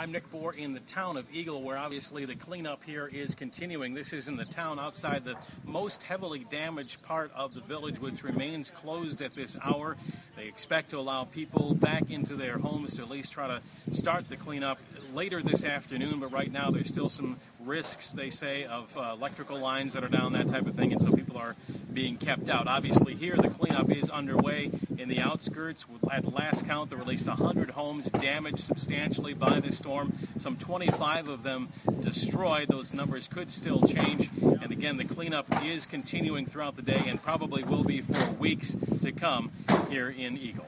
I'm Nick Bohr in the town of Eagle, where obviously the cleanup here is continuing. This is in the town outside the most heavily damaged part of the village, which remains closed at this hour. They expect to allow people back into their homes to at least try to start the cleanup later this afternoon, but right now there's still some risks, they say, of uh, electrical lines that are down, that type of thing, and so people are being kept out. Obviously, here the cleanup the outskirts. At last count, there were at least 100 homes damaged substantially by this storm, some 25 of them destroyed. Those numbers could still change. And again, the cleanup is continuing throughout the day and probably will be for weeks to come here in Eagle.